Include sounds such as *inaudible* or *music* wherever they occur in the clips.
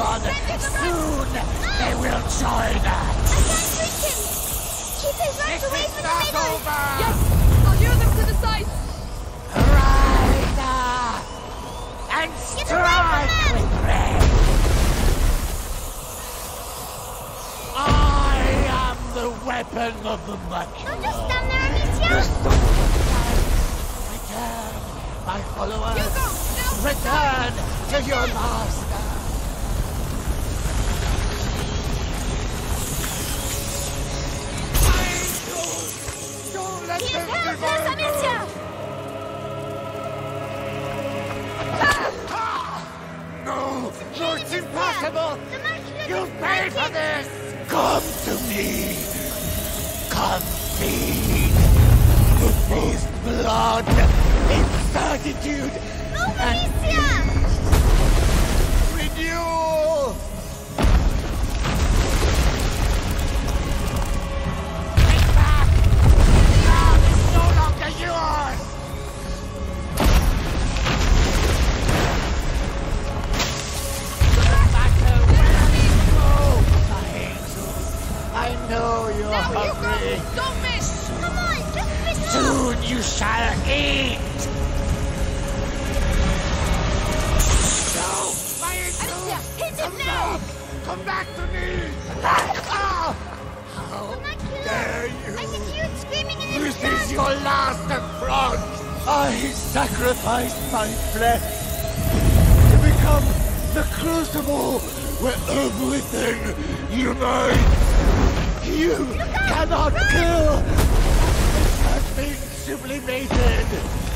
shall one. Soon they will join us. I can't reach him! Keep his rats away from the middle! over. Yes! I'll lure them to the side! Rise up and strike with red. I am the weapon of the much. Don't just stand there and The miss sword of life. Return, my followers. Return to your master. It's impossible. You pay for this. Come to me. Come feed. The taste blood, incertitude, No, and renewal. Take back. Now is no longer yours. I sacrificed my flesh to become the crucible where everything unites. You cannot kill. It has been sublimated.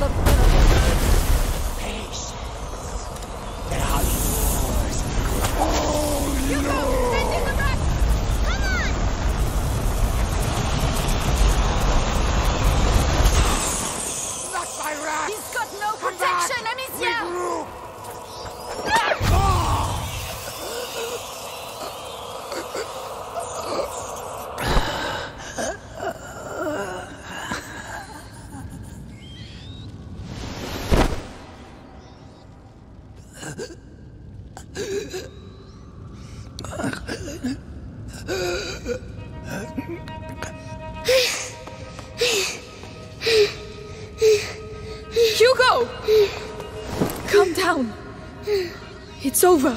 The. Calm down. It's over.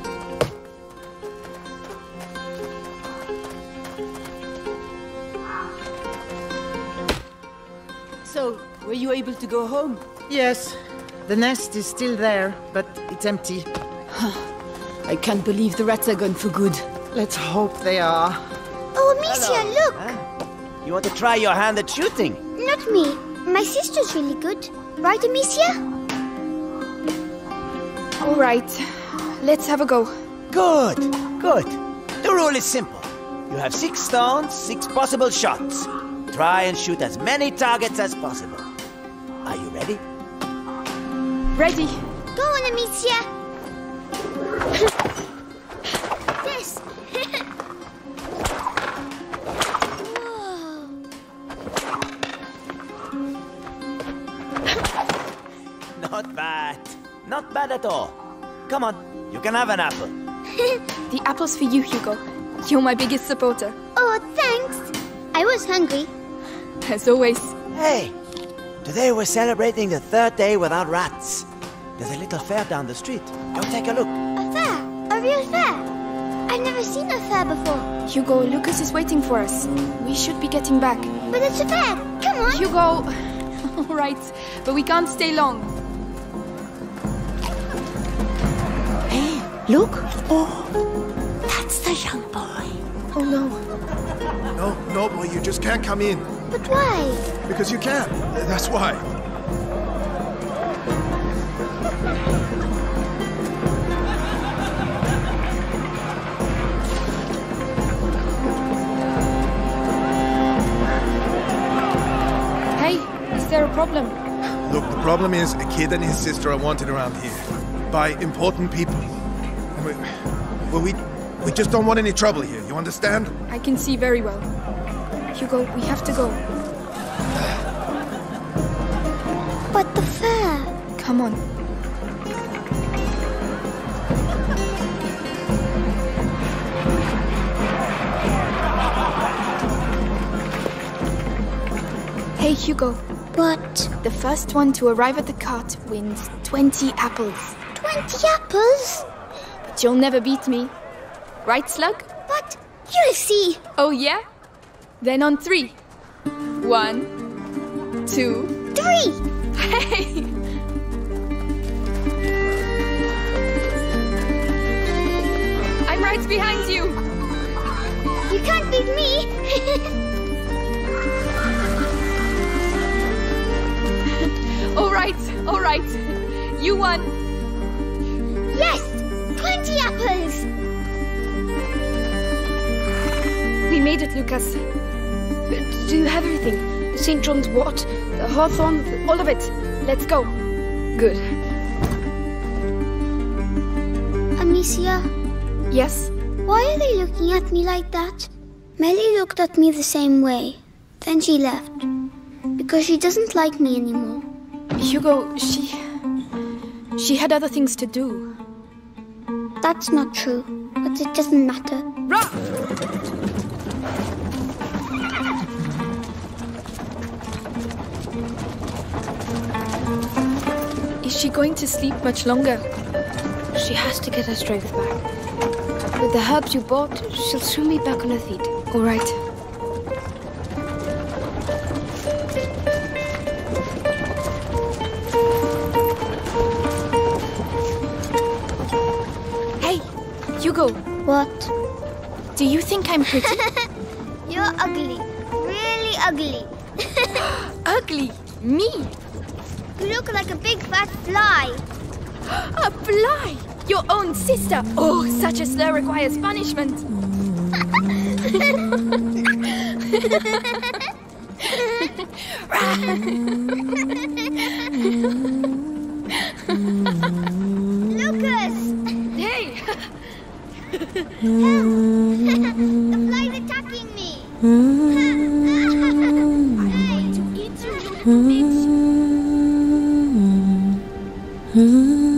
Were you able to go home? Yes, the nest is still there, but it's empty. I can't believe the rats are gone for good. Let's hope they are. Oh, Amicia, look! You want to try your hand at shooting? Not me. My sister's really good. Right, Amicia? All right, let's have a go. Good, good. The rule is simple. You have six stones, six possible shots. Try and shoot as many targets as possible. Are you ready? Ready? Go on, Amicia! this! Whoa. Not bad. Not bad at all. Come on, you can have an apple. *laughs* The apple's for you, Hugo. You're my biggest supporter. Oh, thanks! I was hungry. As always. Hey, today we're celebrating the third day without rats. There's a little fair down the street. Go take a look. A fair? A real fair? I've never seen a fair before. Hugo, Lucas is waiting for us. We should be getting back. But it's a fair! Come on! Hugo! *laughs* All right, but we can't stay long. Hey, look. Oh, that's the young boy. Oh no. No, no, boy, you just can't come in. But why? Because you can. That's why. Hey, is there a problem? Look, the problem is a kid and his sister are wanted around here by important people. And well, we, we just don't want any trouble here. You understand? I can see very well. Hugo, we have to go. But the fair. Come on. Hey, Hugo. What? The first one to arrive at the cart wins 20 apples. Twenty apples? But you'll never beat me. Right, Slug? But you'll see. Oh, yeah? Then on three. One, two, Three! hey! I'm right behind you. You can't beat me! *laughs* All right, all right. You won. yes! Twenty apples! We made it, Lucas. Do you have everything? St. John's wort, the hawthorn, all of it. Let's go. Good. Amicia, Yes? why are they looking at me like that? Mélie looked at me the same way. Then she left. Because she doesn't like me anymore. Hugo, she. She had other things to do. That's not true. But it doesn't matter. Is she going to sleep much longer? She has to get her strength back. With the herbs you bought, she'll soon be back on her feet. All right. Hey, Hugo, What? do you think I'm pretty? *laughs* You're ugly. Really ugly. *gasps* Ugly? Me? You look like a big fat fly. *gasps* A fly? Your own sister? Oh, such a slur requires punishment. *laughs* Lucas! Hey! 嗯。